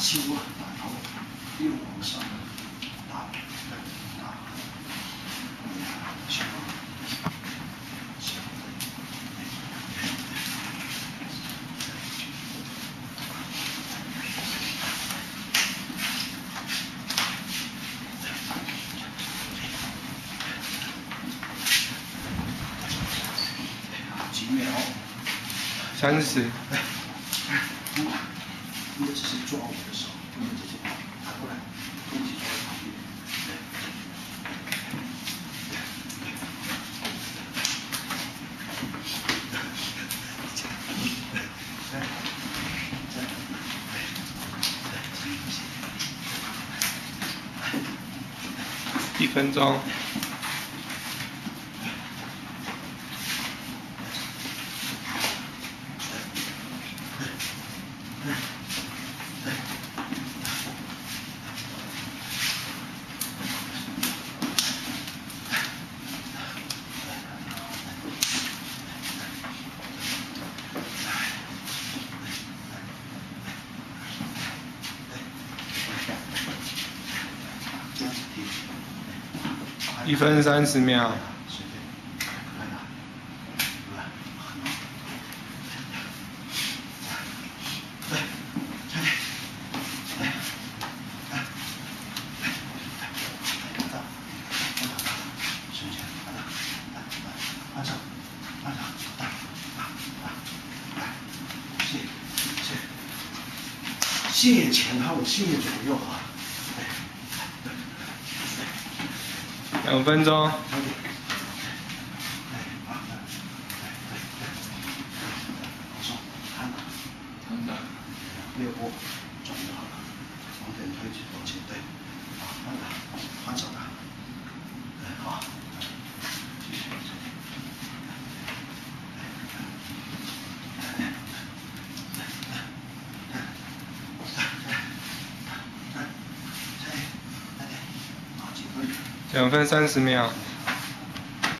起步，打头，又往上，打，打，起步，起步，几秒，三十，一分钟，一分三十秒，随便，快打，来，很好，来，快点，来，来，来，打，打，打，打，顺前，打，打，打，按上，按上，打，打，打，来，谢，谢，谢前后，谢左右啊，两分钟，六步转就好了，往前推，往前推，两分三十秒，